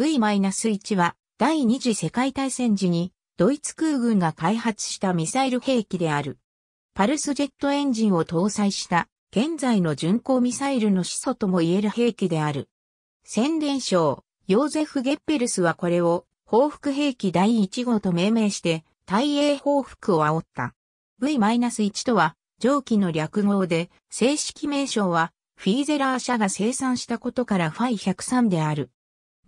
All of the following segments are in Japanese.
V-1 は第二次世界大戦時にドイツ空軍が開発したミサイル兵器である。パルスジェットエンジンを搭載した現在の巡航ミサイルの始祖とも言える兵器である。宣伝省、ヨーゼフ・ゲッペルスはこれを報復兵器第1号と命名して大英報復を煽った。V-1 とは上記の略号で正式名称はフィーゼラー社が生産したことからファイ103である。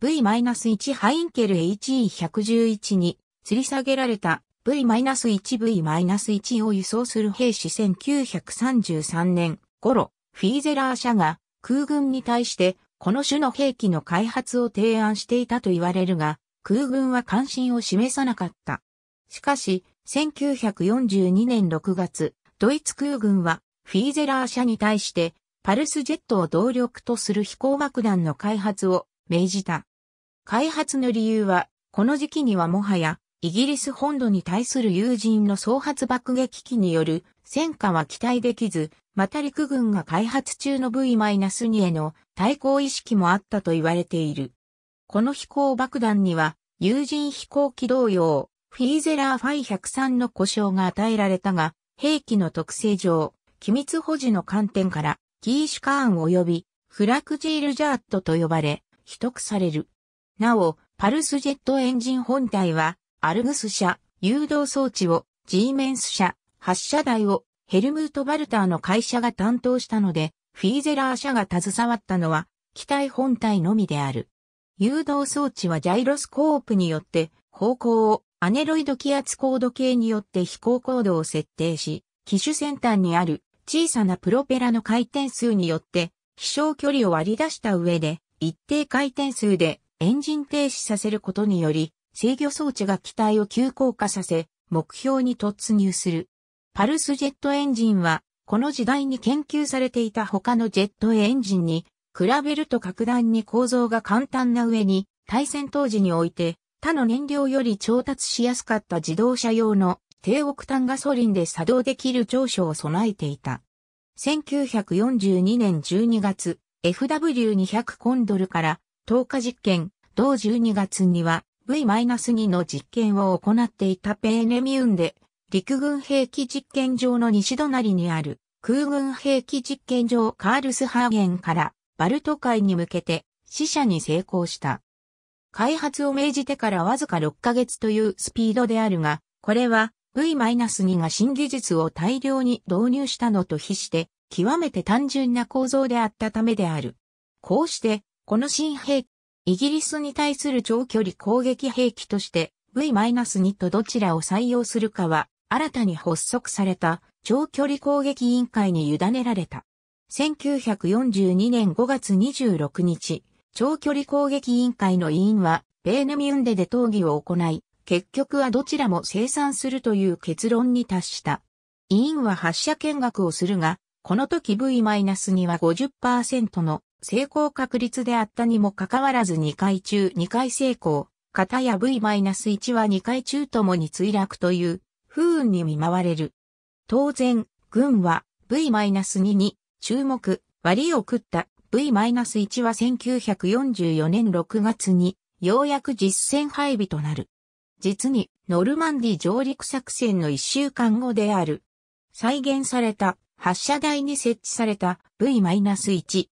V-1 ハインケル HE111 に吊り下げられた V-1V-1 を輸送する兵士1933年頃、フィーゼラー社が空軍に対してこの種の兵器の開発を提案していたと言われるが、空軍は関心を示さなかった。しかし、1942年6月、ドイツ空軍はフィーゼラー社に対してパルスジェットを動力とする飛行爆弾の開発を命じた。開発の理由は、この時期にはもはやイギリス本土に対する有人の双発爆撃機による戦果は期待できず、また陸軍が開発中の V-2 への対抗意識もあったと言われている。この飛行爆弾には、有人飛行機同様、フィーゼラーファイ103の呼称が与えられたが、兵器の特性上、機密保持の観点から、 Kirschkern 及び Flakzielgerät と呼ばれ、秘匿される。なお、パルスジェットエンジン本体は、アルグス社、誘導装置を、ジーメンス社、発射台を、ヘルムート・バルターの会社が担当したので、フィーゼラー社が携わったのは、機体本体のみである。誘導装置はジャイロスコープによって方向をアネロイド気圧高度計によって飛行高度を設定し、機種先端にある小さなプロペラの回転数によって飛翔距離を割り出した上で一定回転数でエンジン停止させることにより制御装置が機体を急降下させ、目標に突入する。パルスジェットエンジンは、この時代に研究されていた他のジェットエンジンに、比べると格段に構造が簡単な上に、対戦当時において、他の燃料より調達しやすかった自動車用の低オクタンガソリンで作動できる長所を備えていた。1942年12月、FW200 コンドルから10日実験、同12月には V-2 の実験を行っていたペーネミュンで、陸軍兵器実験場の西隣にある空軍兵器実験場カールスハーゲンからバルト海に向けて死者に成功した。開発を命じてからわずか6ヶ月というスピードであるが、これは V-2 が新技術を大量に導入したのと比して、極めて単純な構造であったためである。こうして、この新兵器イギリスに対する長距離攻撃兵器として V-2 とどちらを採用するかは新たに発足された長距離攻撃委員会に委ねられた。1942年5月26日、長距離攻撃委員会の委員はベーネミュンデで討議を行い、結局はどちらも生産するという結論に達した。委員は発射見学をするが、この時 V- には50%の成功確率であったにもかかわらず2回中2回成功、型や V-1 は2回中ともに墜落という不運に見舞われる。当然、軍は V-2 に注目、割を食った V-1 は1944年6月にようやく実戦配備となる。実にノルマンディ上陸作戦の1週間後である。再現された発射台に設置された V-1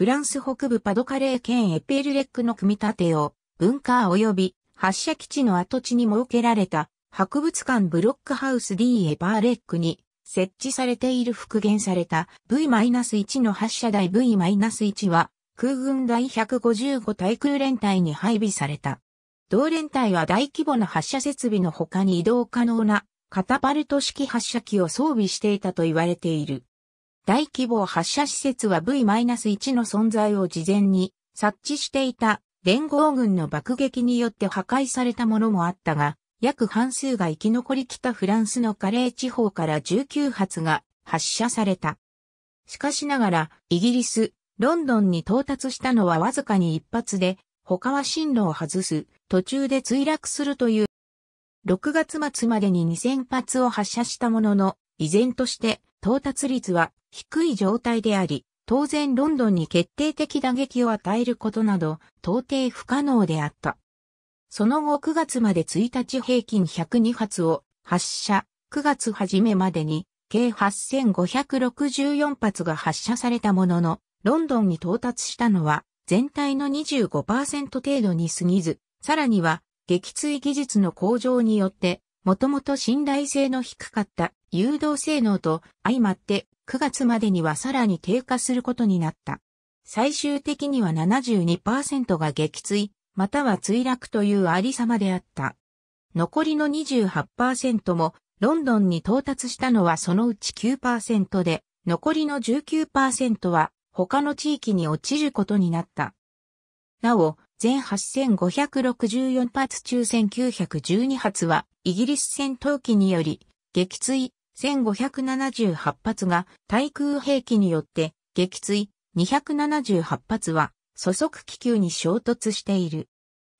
フランス北部パドカレー県エペルレックの組み立てを、文化及び発射基地の跡地に設けられた博物館ブロックハウス D エパーレックに設置されている復元された V-1 の発射台 V-1 は空軍第155対空連隊に配備された。同連隊は大規模な発射設備の他に移動可能なカタパルト式発射機を装備していたと言われている。大規模発射施設は V-1 の存在を事前に察知していた連合軍の爆撃によって破壊されたものもあったが、約半数が生き残りきたフランスのカレー地方から19発が発射された。しかしながら、イギリス、ロンドンに到達したのはわずかに一発で、他は進路を外す、途中で墜落するという。6月末までに2000発を発射したものの、依然として到達率は低い状態であり、当然ロンドンに決定的打撃を与えることなど到底不可能であった。その後9月まで1日平均102発を発射、9月初めまでに計8564発が発射されたものの、ロンドンに到達したのは全体の25%程度に過ぎず、さらには撃墜技術の向上によって、もともと信頼性の低かった誘導性能と相まって9月までにはさらに低下することになった。最終的には72%が撃墜、または墜落というありさまであった。残りの28%もロンドンに到達したのはそのうち9%で、残りの19%は他の地域に落ちることになった。なお、全8564発中1912発はイギリス戦闘機により撃墜1578発が対空兵器によって撃墜278発は粗速気球に衝突している。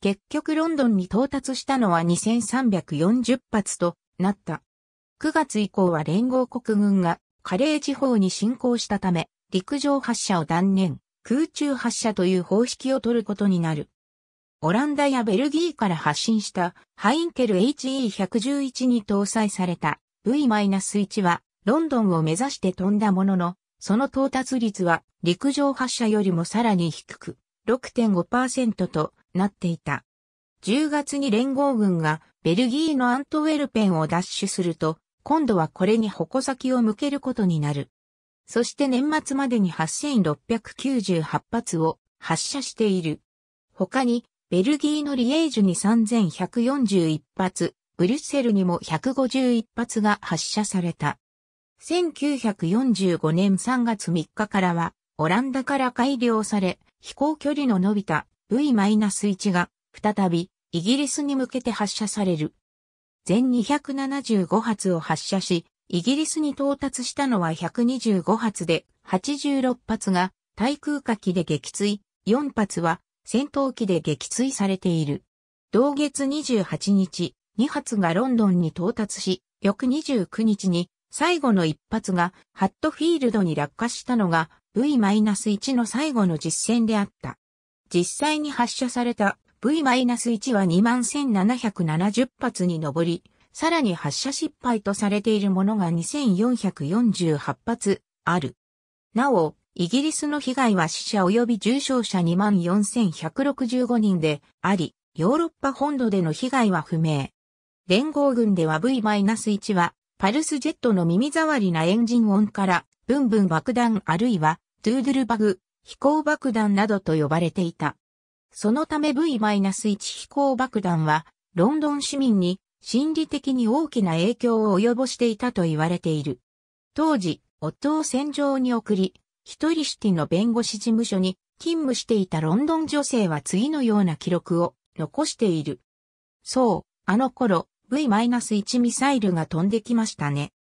結局ロンドンに到達したのは2340発となった。9月以降は連合国軍がカレー地方に侵攻したため陸上発射を断念。空中発射という方式を取ることになる。オランダやベルギーから発信したハインケル HE111 に搭載された V-1 はロンドンを目指して飛んだものの、その到達率は陸上発射よりもさらに低く6.5%となっていた。10月に連合軍がベルギーのアントウェルペンを奪取すると、今度はこれに矛先を向けることになる。そして年末までに8698発を発射している。他に、ベルギーのリエージュに3141発、ブリュッセルにも151発が発射された。1945年3月3日からは、オランダから改良され、飛行距離の伸びた V-1 が再びイギリスに向けて発射される。全275発を発射し、イギリスに到達したのは125発で、86発が対空火器で撃墜、4発は戦闘機で撃墜されている。同月28日、2発がロンドンに到達し、翌29日に最後の1発がハットフィールドに落下したのが V-1 の最後の実戦であった。実際に発射された V-1 は21,770発に上り、さらに発射失敗とされているものが2448発ある。なお、イギリスの被害は死者及び重傷者24,165人であり、ヨーロッパ本土での被害は不明。連合軍では V-1 は、パルスジェットの耳障りなエンジン音から、ブンブン爆弾あるいは、ドゥードゥルバグ、飛行爆弾などと呼ばれていた。そのため V-1 飛行爆弾は、ロンドン市民に心理的に大きな影響を及ぼしていたと言われている。当時、夫を戦場に送り、一人シティの弁護士事務所に勤務していたロンドン女性は次のような記録を残している。そう、あの頃、V-1 ミサイルが飛んできましたね。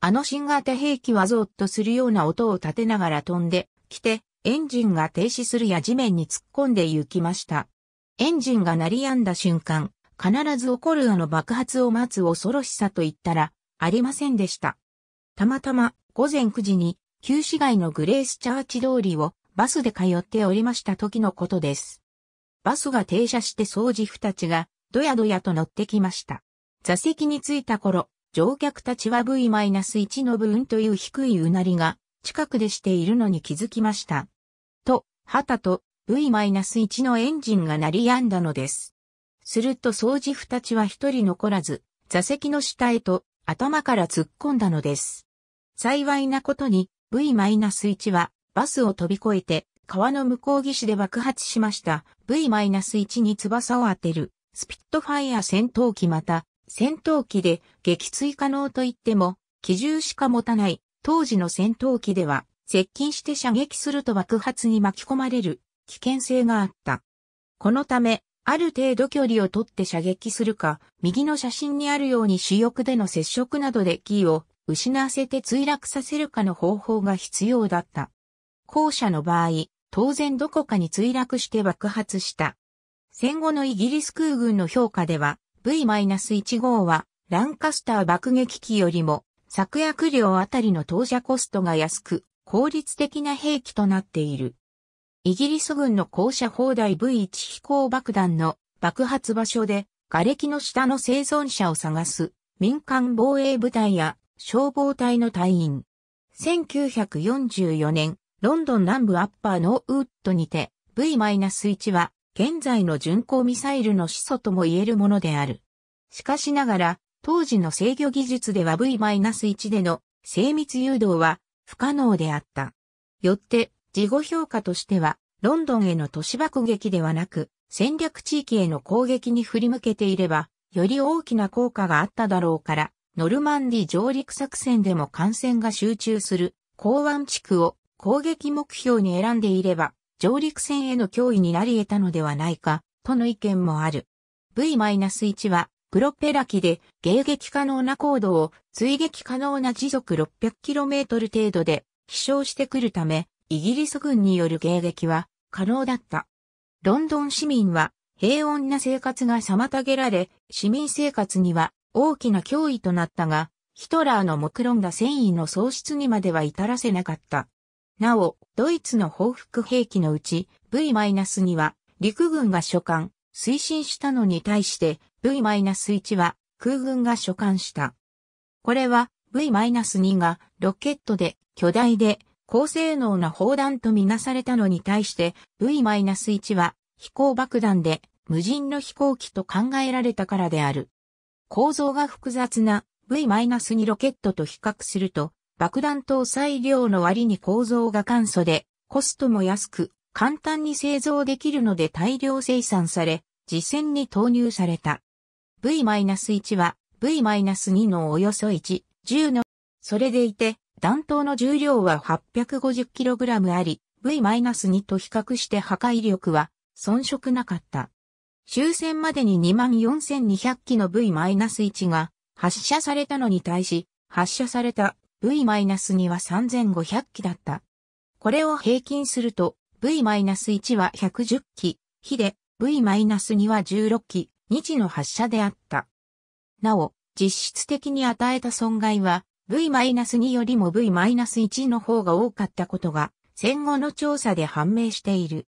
あの新型兵器はゾーッとするような音を立てながら飛んできて、エンジンが停止するや地面に突っ込んで行きました。エンジンが鳴り止んだ瞬間、必ず起こるあの爆発を待つ恐ろしさと言ったら、ありませんでした。たまたま午前9時に旧市街のグレースチャーチ通りをバスで通っておりました時のことです。バスが停車して掃除婦たちがどやどやと乗ってきました。座席に着いた頃、乗客たちは V-1 の分という低いうなりが近くでしているのに気づきました。と、旗と V-1 のエンジンが鳴り止んだのです。すると掃除婦たちは一人残らず、座席の下へと頭から突っ込んだのです。幸いなことに V-1 はバスを飛び越えて川の向こう岸で爆発しました V-1 に翼を当てるスピットファイア戦闘機また戦闘機で撃墜可能といっても機銃しか持たない当時の戦闘機では接近して射撃すると爆発に巻き込まれる危険性があった。このためある程度距離をとって射撃するか、右の写真にあるように主翼での接触などでキーを失わせて墜落させるかの方法が必要だった。後者の場合、当然どこかに墜落して爆発した。戦後のイギリス空軍の評価では、V-1 号はランカスター爆撃機よりも、策薬量あたりの投射コストが安く、効率的な兵器となっている。イギリス軍の高射砲台 V1 飛行爆弾の爆発場所で瓦礫の下の生存者を探す民間防衛部隊や消防隊の隊員。1944年、ロンドン南部アッパーノーウッドにて V-1 は現在の巡航ミサイルの始祖とも言えるものである。しかしながら、当時の制御技術では V-1 での精密誘導は不可能であった。よって、事後評価としては、ロンドンへの都市爆撃ではなく、戦略地域への攻撃に振り向けていれば、より大きな効果があっただろうから、ノルマンディ上陸作戦でも艦船が集中する港湾地区を攻撃目標に選んでいれば、上陸戦への脅威になり得たのではないか、との意見もある。V-1 は、プロペラ機で迎撃可能な高度を追撃可能な時速 600km 程度で飛翔してくるため、イギリス軍による迎撃は可能だった。ロンドン市民は平穏な生活が妨げられ、市民生活には大きな脅威となったが、ヒトラーの目論んだ戦意の喪失にまでは至らせなかった。なお、ドイツの報復兵器のうち V-2 は陸軍が所管、推進したのに対して V-1 は空軍が所管した。これは V-2 がロケットで巨大で高性能な砲弾とみなされたのに対して V-1 は飛行爆弾で無人の飛行機と考えられたからである。構造が複雑な V-2 ロケットと比較すると爆弾搭載量の割に構造が簡素でコストも安く簡単に製造できるので大量生産され実戦に投入された。V-1 は V-2 のおよそ1、10のそれでいて弾頭の重量は 850kg あり、V-2 と比較して破壊力は遜色なかった。終戦までに24,200機の V-1 が発射されたのに対し、発射された V-2 は3,500機だった。これを平均すると V-1 は110機、比で V-2 は16機、日の発射であった。なお、実質的に与えた損害は V-2 よりも V-1 の方が多かったことが戦後の調査で判明している。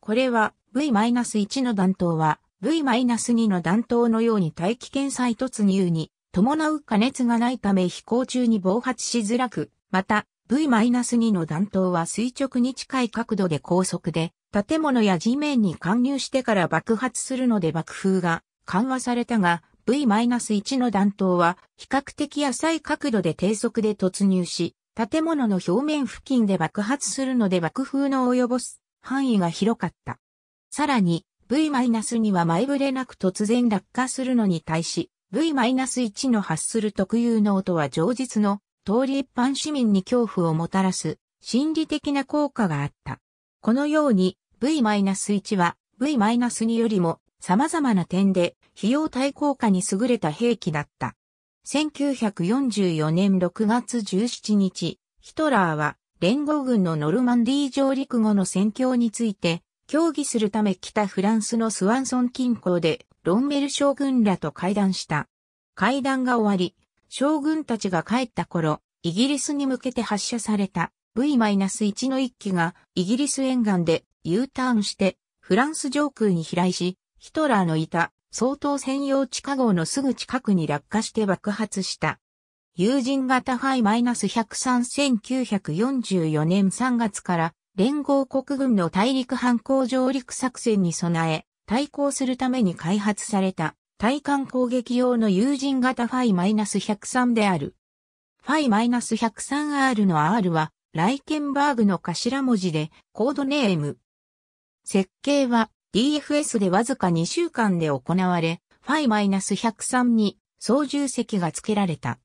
これは V-1 の弾頭は V-2 の弾頭のように大気圏再突入に伴う加熱がないため飛行中に暴発しづらく、また V-2 の弾頭は垂直に近い角度で高速で建物や地面に貫入してから爆発するので爆風が緩和されたが V-1 の弾頭は比較的浅い角度で低速で突入し、建物の表面付近で爆発するので爆風の及ぼす範囲が広かった。さらに V- には前触れなく突然落下するのに対し V-1 の発する特有の音は上実の通り一般市民に恐怖をもたらす心理的な効果があった。このように V-1 は V-2 よりも様々な点で費用対効果に優れた兵器だった。1944年6月17日、ヒトラーは連合軍のノルマンディー上陸後の戦況について協議するため北フランスのスワンソン近郊でロンメル将軍らと会談した。会談が終わり、将軍たちが帰った頃、イギリスに向けて発射された V-1 の一機がイギリス沿岸で U ターンしてフランス上空に飛来し、ヒトラーのいた総統専用地下号のすぐ近くに落下して爆発した。友人型ファイ -103-1944 年3月から連合国軍の大陸反攻上陸作戦に備え、対抗するために開発された対艦攻撃用の友人型ファイ -103 である。ファイ -103R の R はライケンバーグの頭文字でコードネーム。設計は DFS でわずか2週間で行われ、ファイ -103 に操縦席が付けられた。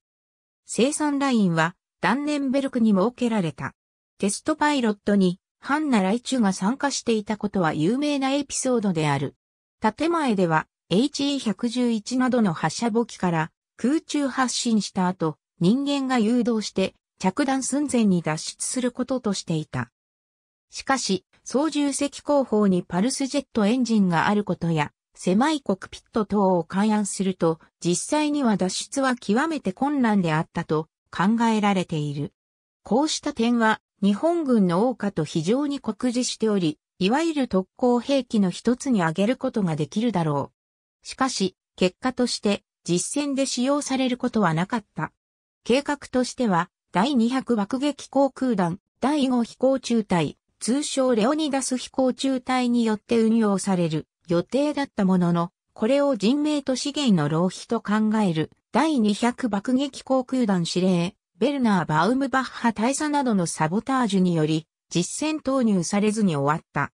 生産ラインはダンネンベルクに設けられた。テストパイロットにハンナ・ライチュが参加していたことは有名なエピソードである。建前では HE111 などの発射母機から空中発進した後、人間が誘導して着弾寸前に脱出することとしていた。しかし、操縦席後方にパルスジェットエンジンがあることや、狭いコクピット等を開案すると、実際には脱出は極めて困難であったと考えられている。こうした点は日本軍の王家と非常に酷似しており、いわゆる特攻兵器の一つに挙げることができるだろう。しかし、結果として実戦で使用されることはなかった。計画としては、第200爆撃航空団、第5飛行中隊、通称レオニダス飛行中隊によって運用される予定だったものの、これを人命と資源の浪費と考える第200爆撃航空団司令、ベルナー・バウムバッハ大佐などのサボタージュにより、実戦投入されずに終わった。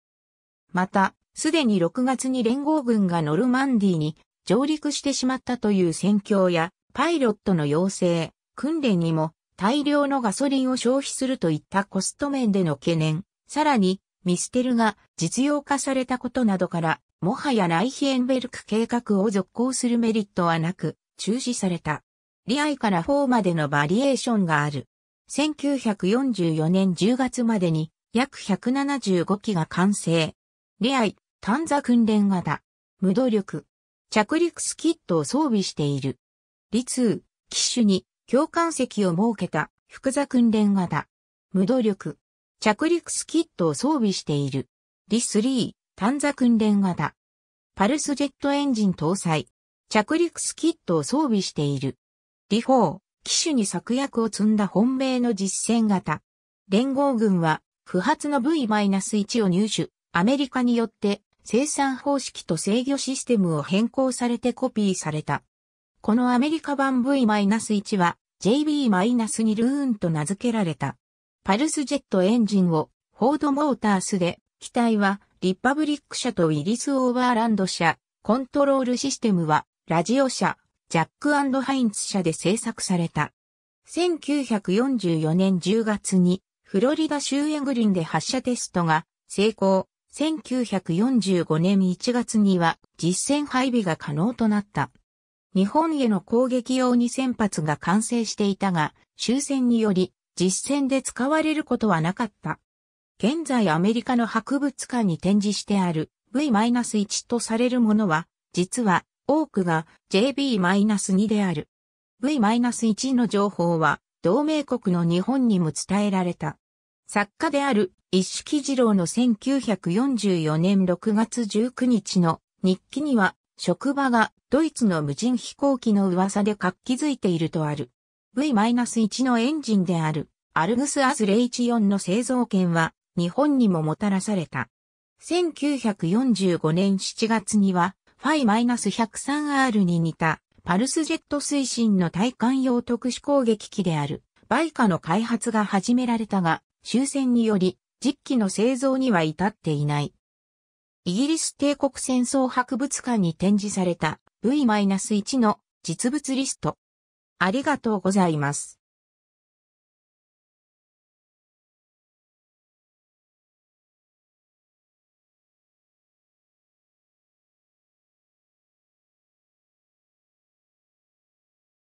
また、すでに6月に連合軍がノルマンディに上陸してしまったという戦況や、パイロットの要請、訓練にも大量のガソリンを消費するといったコスト面での懸念、さらにミステルが実用化されたことなどから、もはやライヒエンベルク計画を続行するメリットはなく、中止された。リアイから4までのバリエーションがある。1944年10月までに約175機が完成。リアイ、単座訓練型。無動力。着陸スキットを装備している。リツー、機種に共感席を設けた複座訓練型。無動力。着陸スキットを装備している。リスリー、単座訓練型。パルスジェットエンジン搭載。着陸スキットを装備している。リフォー、機種に策略を積んだ本命の実戦型。連合軍は不発の V-1 を入手、アメリカによって生産方式と制御システムを変更されてコピーされた。このアメリカ版 V-1 は JB-2 ルーンと名付けられた。パルスジェットエンジンをフォードモータースで、機体はリパブリック社とウィリスオーバーランド社、コントロールシステムはラジオ社、ジャックハインツ社で製作された。1944年10月にフロリダ州エグリンで発射テストが成功。1945年1月には実戦配備が可能となった。日本への攻撃用に先発が完成していたが、終戦により実戦で使われることはなかった。現在アメリカの博物館に展示してある V-1 とされるものは、実は多くが JB-2 である。V-1 の情報は同盟国の日本にも伝えられた。作家である一色二郎の1944年6月19日の日記には、職場がドイツの無人飛行機の噂で活気づいているとある。V-1 のエンジンであるアルグスアズレ14の製造権は日本にももたらされた。1945年7月にはファイ -103R に似たパルスジェット推進の対艦用特殊攻撃機であるバイカの開発が始められたが終戦により実機の製造には至っていない。イギリス帝国戦争博物館に展示された V-1 の実物リスト。ありがとうございます。